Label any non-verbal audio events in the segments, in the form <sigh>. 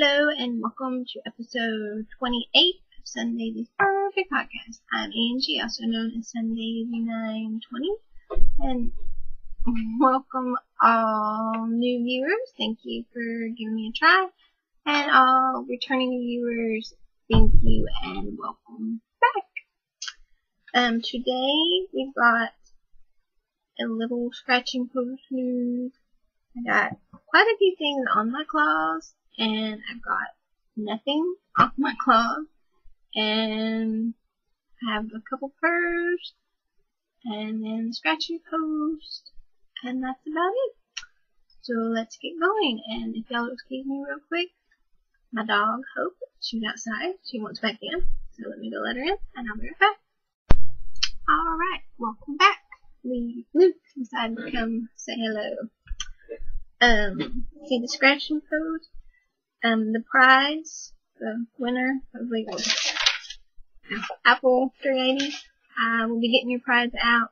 Hello and welcome to episode 28 of Sunday Sundaisy's Purrfect Podcast. I'm Angie, also known as Sundaisy920, and welcome all new viewers. Thank you for giving me a try, and all returning viewers, thank you and welcome back. Um, today we've got a little scratching post news. I got quite a few things on my claws and I've got nothing off my claws, and I have a couple purrs, and then the scratchy post, and that's about it. So let's get going, and if y'all excuse me real quick, my dog, Hope, she's outside, she wants back in, so let me go let her in, and I'll be right back. Alright, welcome back. We Luke decided to come say hello. Um, see the scratching post? Um, the prize, the winner of the Apple 380. I will be getting your prize out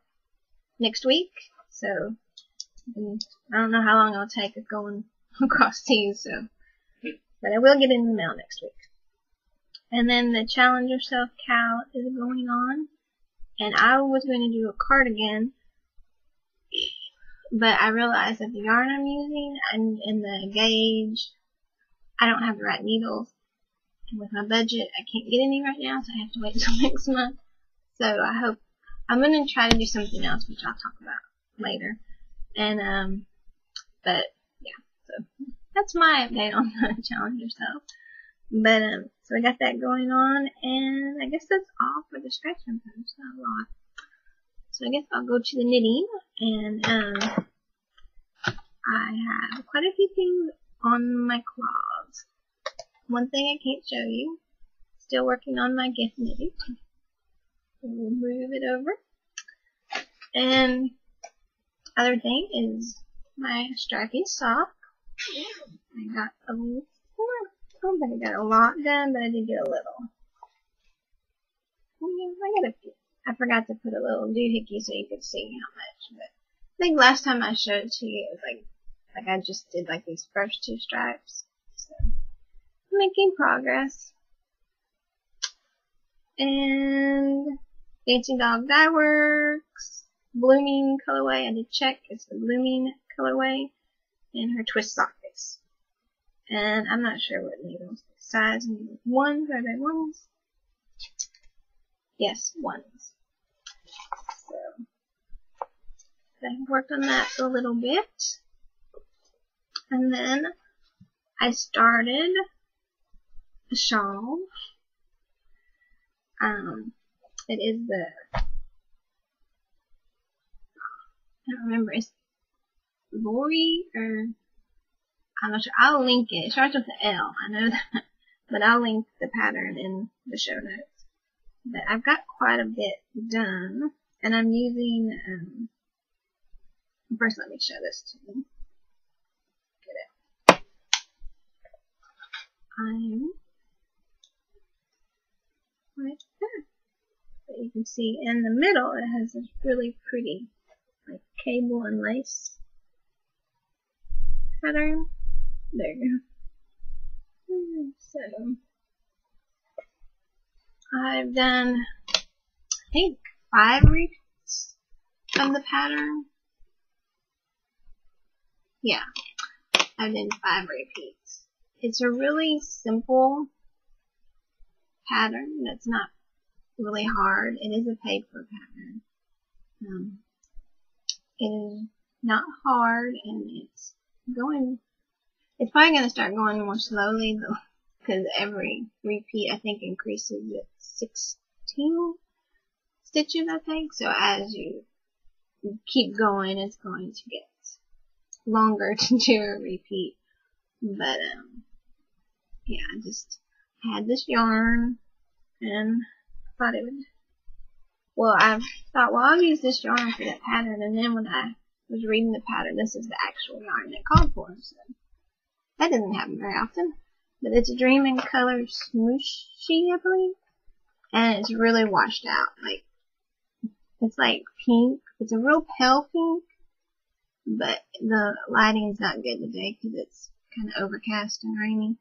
next week, so I don't know how long it'll take of going <laughs> across seas, so but I will get it in the mail next week. And then the Challenge Yourself Cal is going on, and I was going to do a cardigan, but I realized that the yarn I'm using and, and the gauge I don't have the right needles. And with my budget, I can't get any right now, so I have to wait <laughs> until next month. So I hope, I'm gonna try to do something else, which I'll talk about later. And, um, but, yeah, so that's my update on the <laughs> challenge yourself. But, um, so I got that going on, and I guess that's all for the scratching post, not a lot. So I guess I'll go to the knitting, and, um, I have quite a few things on my claws. One thing I can't show you, still working on my gift knitting. We'll move it over. And other thing is my stripy sock. I got a little, I don't think I got a lot done, but I did get a little. Oh, I got a few. I forgot to put a little doohickey so you could see how much, but I think last time I showed it to you, it was like like I just did like these first two stripes. So making progress. And Dancing Dog Dye Works, Blooming colorway. I did check. It's the Blooming colorway. And her twist sock face. And I'm not sure what needles. Size needles. Ones. Are they ones? Yes, ones. So, I have worked on that a little bit. And then I started a shawl. Um, it is the, I don't remember, it's Lori or, I'm not sure, I'll link it. It starts with the L, I know that, <laughs> but I'll link the pattern in the show notes. But I've got quite a bit done, and I'm using, um, first let me show this to you. I'm right there. But you can see in the middle it has this really pretty like cable and lace pattern. There you go. So I've done I think five repeats of the pattern. Yeah, I've done five repeats. It's a really simple pattern that's not really hard. It is a paper pattern. Um, it is not hard and it's going, it's probably going to start going more slowly because every repeat I think increases at 16 stitches I think. So as you keep going, it's going to get longer <laughs> to do a repeat. But, um, yeah, I just had this yarn and thought it would, well, I thought, well, I'll use this yarn for that pattern. And then when I was reading the pattern, this is the actual yarn that called for. So that doesn't happen very often. But it's a Dream in Color Smooshy, I believe. And it's really washed out. Like, it's like pink. It's a real pale pink. But the lighting is not good today because it's kind of overcast and rainy.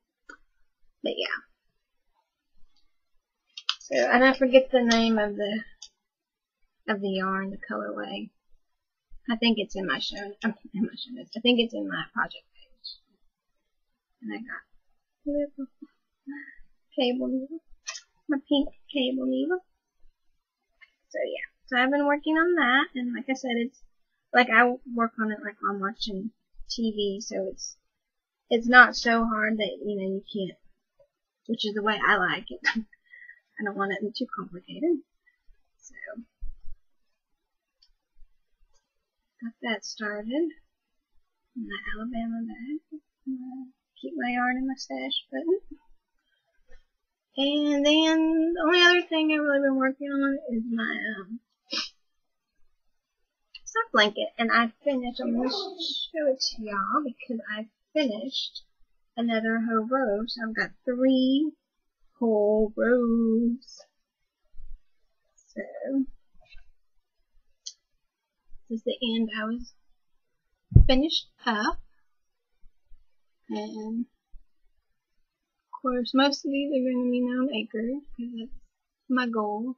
But yeah. So, and I forget the name of the of the yarn, the colorway. I think it's in my show. Um, in my show notes. I think it's in my project page. And I got little cable needle, my pink cable needle. So yeah, so I've been working on that, and like I said, it's like I work on it like I'm watching TV, so it's it's not so hard that you know you can't, which is the way I like it. <laughs> I don't want it to be too complicated. So got that started. My Alabama bag. Keep my yarn in my stash button. And then the only other thing I've really been working on is my um, blanket. And I finished, I'm to show it to y'all because I finished another whole row. So I've got three whole rows. So this is the end I was finished up. And of course most of these are going to be known acres because that's my goal.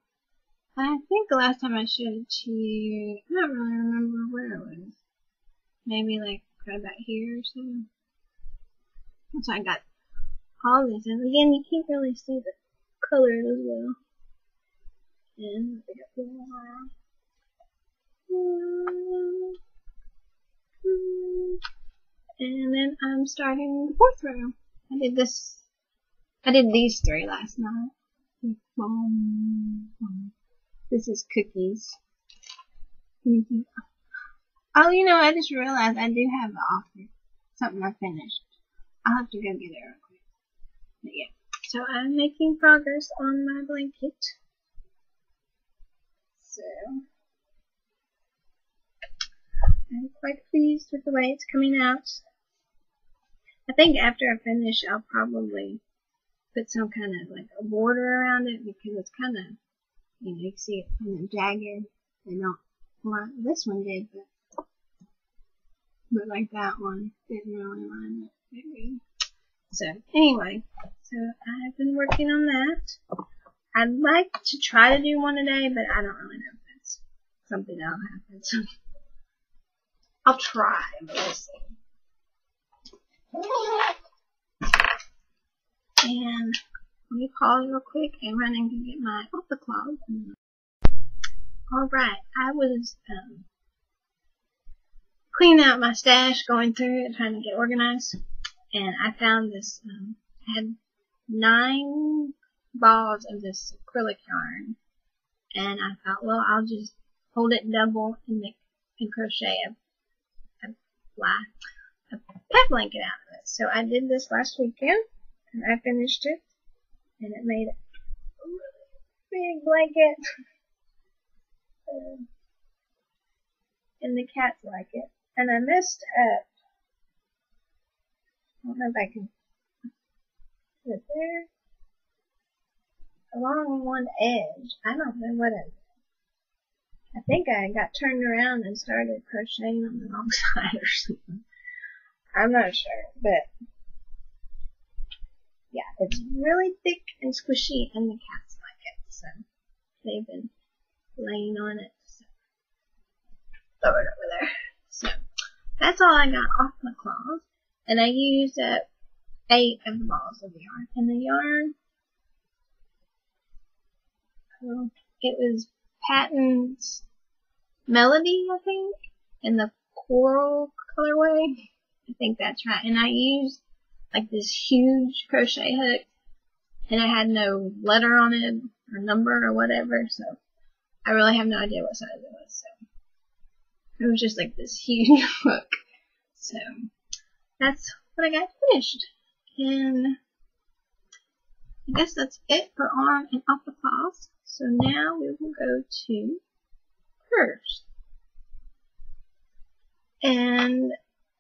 I think the last time I showed it to you, I don't really remember where it was. Maybe like right about here or so. So I got all these, and again, you can't really see the colors as well. And I got. And then I'm starting the fourth row. I did this, I did these three last night. This is cookies. Oh, you know, I just realized I do have an offer. Something I finished. I'll have to go get it real quick. But yeah. So I'm making progress on my blanket. So I'm quite pleased with the way it's coming out. I think after I finish, I'll probably put some kind of like a border around it because it's kind of, you know, you can see it kind of jagged and not well, this one did, but but like that one didn't really line up very good. So anyway, so I've been working on that. I'd like to try to do one a day, but I don't really know if that's something that'll happen. So <laughs> I'll try, but we'll see. And let me pause real quick and run and get my Ultra Cloud. Alright, I was um, cleaning out my stash, going through it, trying to get organized, and I found this, um, I had nine balls of this acrylic yarn, and I thought, well, I'll just hold it double and make and crochet a, a, black, a pet blanket out of it. So I did this last weekend, and I finished it, and it made a big blanket. <laughs> And the cats like it. And I messed up. I don't know if I can put it there. Along one edge. I don't know what it I think I got turned around and started crocheting on the wrong <laughs> side or something. I'm not sure, but yeah, it's really thick and squishy and the cats like it, so they've been laying on it. So throw it over there. So that's all I got off my claws. And I used uh, eight of the balls of yarn. And the yarn, well, it was Patons Melody, I think, in the coral colorway. I think that's right. And I used like this huge crochet hook and it had no letter on it or number or whatever, so I really have no idea what size it was, so it was just like this huge <laughs> hook. So that's what I got finished. And I guess that's it for arm and upper claws. So now we will go to curves. And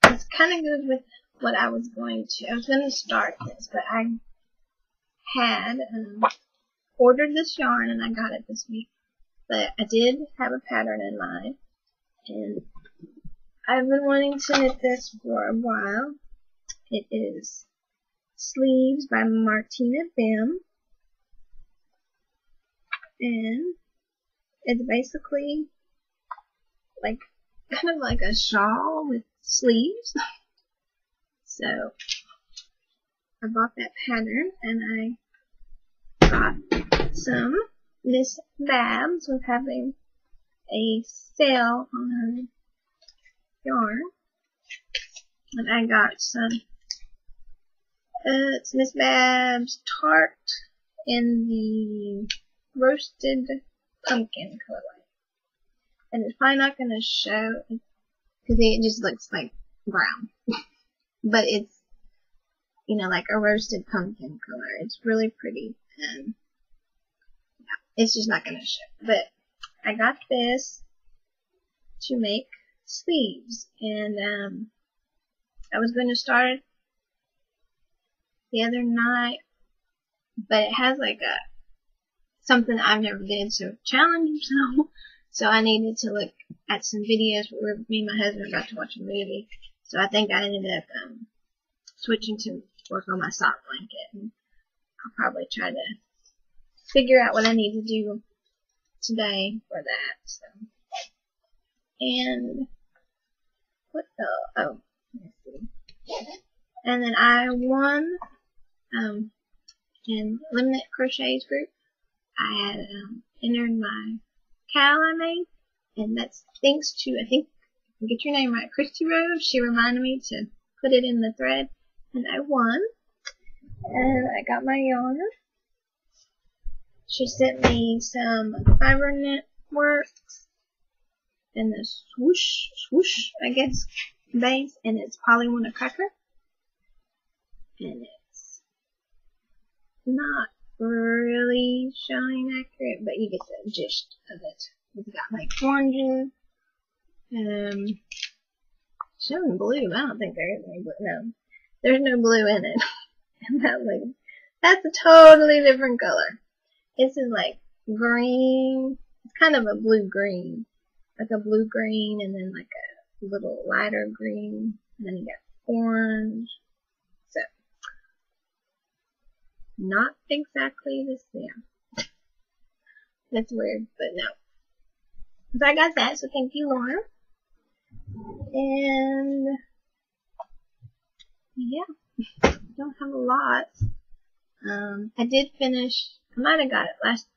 this kind of goes with what I was going to. I was going to start this, but I had um, ordered this yarn and I got it this week. But I did have a pattern in mind. And I've been wanting to knit this for a while. It is Sleeves by Martina Behm. And it's basically like <laughs> kind of like a shawl with sleeves. <laughs> so I bought that pattern and I got some. Miss Babs was having a sale on her yarn. And I got some, uh, it's Miss Babs Tart in the roasted pumpkin color. And it's probably not going to show because it just looks like brown. <laughs> but it's, you know, like a roasted pumpkin color. It's really pretty and yeah, it's just not going to show. But I got this to make sleeves and um, I was going to start the other night but it has like a something I've never did <laughs> so challenge yourself so I needed to look at some videos where me and my husband got to watch a movie. So I think I ended up um, switching to work on my sock blanket and I'll probably try to figure out what I need to do today for that so. And what the oh and then I won um, in Limit Crochets group. I had um, entered my cowl I made, and that's thanks to I think get your name right, Christy Rose. She reminded me to put it in the thread, and I won. And I got my yarn. She sent me some fiber knit and the swoosh swoosh I guess base, and it's Polly Cracker. And it's not really showing accurate, but you get the gist of it. It's got like oranges, um, showing blue. I don't think there is any blue. No, there's no blue in it. <laughs> and that like, that's a totally different color. This is like green. It's kind of a blue green, like a blue green, and then like a little lighter green, and then you get orange. So, not exactly the same. <laughs> That's weird, but no. So I got that, so thank you, Lauren. And, yeah, don't have a lot. Um, I did finish, I might have got it last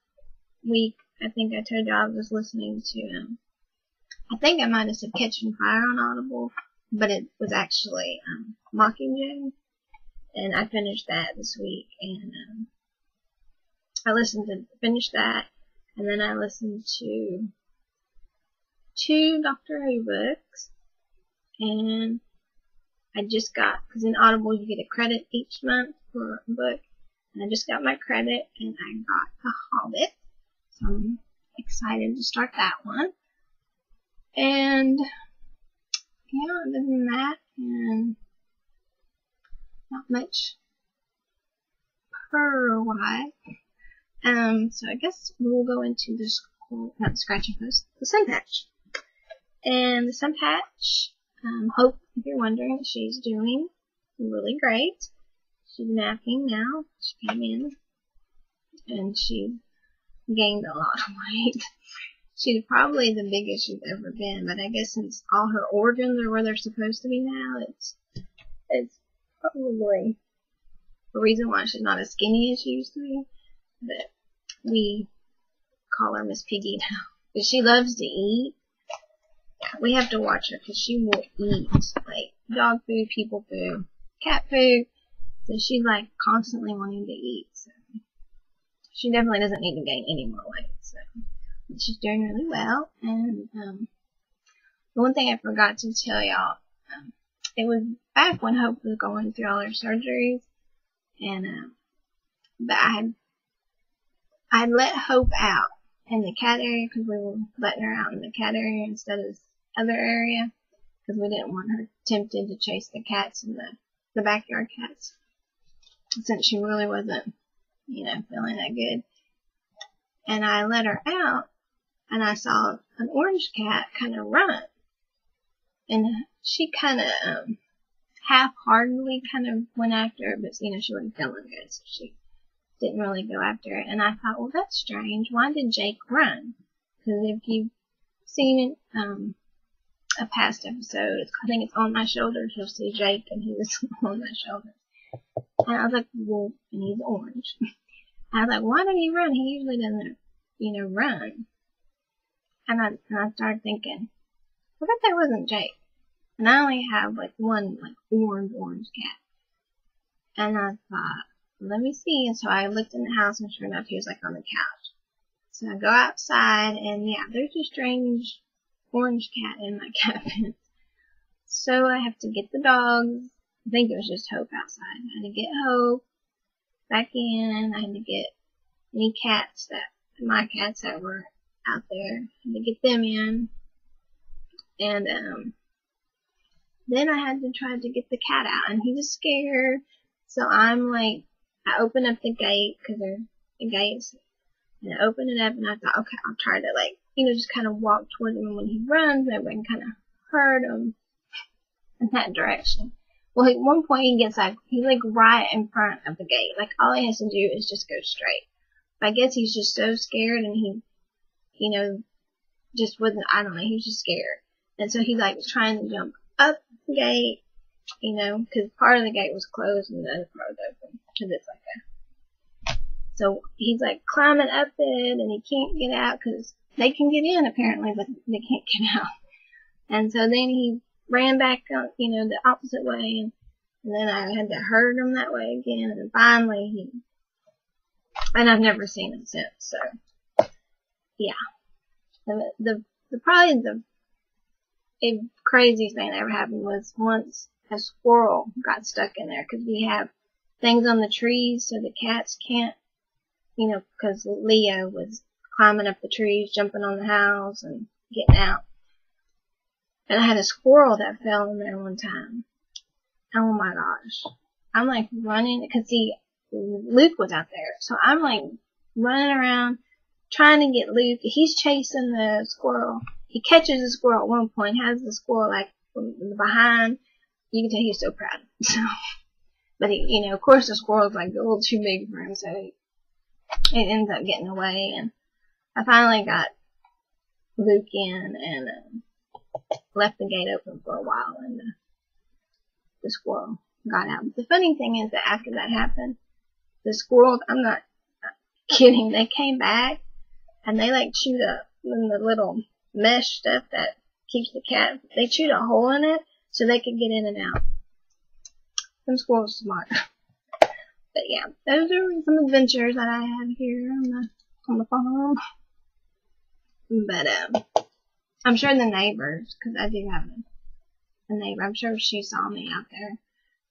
week. I think I told you I was listening to, um, I think I might have said Catching Fire on Audible, but it was actually um, Mockingjay, and I finished that this week, and um, I listened to finish that, and then I listened to two Doctor Who books, and I just got because in Audible you get a credit each month for a book, and I just got my credit, and I got The Hobbit, so I'm excited to start that one. And yeah, other than that, and not much per why. Um, so I guess we'll go into the school, not scratching post, the sun patch. And the sun patch, um, Hope, if you're wondering, she's doing really great. She's napping now. She came in and she gained a lot of weight <laughs> she's probably the biggest she's ever been. But I guess since all her organs are where they're supposed to be now, it's it's probably the reason why she's not as skinny as she used to be. But we call her Miss Piggy now. But she loves to eat. We have to watch her because she will eat like dog food, people food, cat food. So she's like constantly wanting to eat. So she definitely doesn't need to gain any more weight. So she's doing really well. And um, the one thing I forgot to tell y'all, um, it was back when Hope was going through all her surgeries, and um, but I had I had let Hope out in the cat area because we were letting her out in the cat area instead of other area because we didn't want her tempted to chase the cats and the the backyard cats. Since she really wasn't you know feeling that good. And I let her out and I saw an orange cat kind of run. And she kind of um, half-heartedly kind of went after it, but you know she wasn't feeling good, so she didn't really go after it. And I thought, well, that's strange. Why did Jake run? Because if you've seen um, a past episode, I think it's on my shoulders. You'll see Jake, and he was <laughs> on my shoulders. And I was like, well, and he's orange. <laughs> I was like, why did he run? He usually doesn't, you know, run. And I, and I started thinking, what if that wasn't Jake? And I only have like one like orange orange cat. And I thought, let me see. And so I looked in the house and sure enough he was like on the couch. So I go outside and yeah, there's a strange orange cat in my <laughs> fence. So I have to get the dogs. I think it was just Hope outside. I had to get Hope back in. I had to get any cats that, my cats that were out there. To get them in. And, um, then I had to try to get the cat out and he was scared. So I'm like, I open up the gate because the gates and I open it up and I thought, okay, I'll try to like, you know, just kind of walk towards him when he runs, everybody can kind of hurt him in that direction. Well, at one point he gets like, he's like right in front of the gate. Like all he has to do is just go straight. But I guess he's just so scared and he, you know, just wasn't, I don't know, he was just scared. And so he's like was trying to jump up the gate, you know, because part of the gate was closed and the other part was open. Because it's like a. So he's like climbing up it and he can't get out because they can get in apparently, but they can't get <laughs> out. And so then he ran back, you know, the opposite way and, and then I had to herd him that way again and finally he, and I've never seen him since, so, yeah. The, the, the probably the a crazy thing that ever happened was once a squirrel got stuck in there because we have things on the trees so the cats can't, you know, because Leo was climbing up the trees, jumping on the house and getting out. And I had a squirrel that fell in there one time. Oh my gosh. I'm like running, cause see, Luke was out there. So I'm like running around trying to get Luke. He's chasing the squirrel he catches the squirrel at one point, has the squirrel like behind. You can tell he's so proud. <laughs> So, but he, you know, of course the squirrel's like a little too big for him, so it ends up getting away. And I finally got Luke in and uh, left the gate open for a while, and uh, the squirrel got out. But the funny thing is that after that happened, the squirrels, I'm not kidding, they came back and they like chewed up the little mesh stuff that keeps the cat. They chewed a hole in it so they could get in and out. Some squirrels smart. But yeah, those are some adventures that I have here on the on the farm. But um, I'm sure the neighbors, because I do have a, a neighbor, I'm sure she saw me out there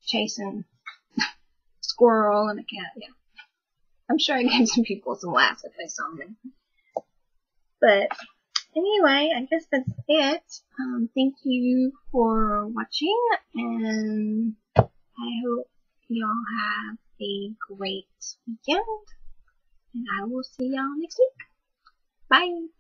chasing squirrel and a cat. Yeah, I'm sure I gave some people some laughs if they saw me. But anyway, I guess that's it. Um, thank you for watching, and I hope y'all have a great weekend, and I will see y'all next week. Bye!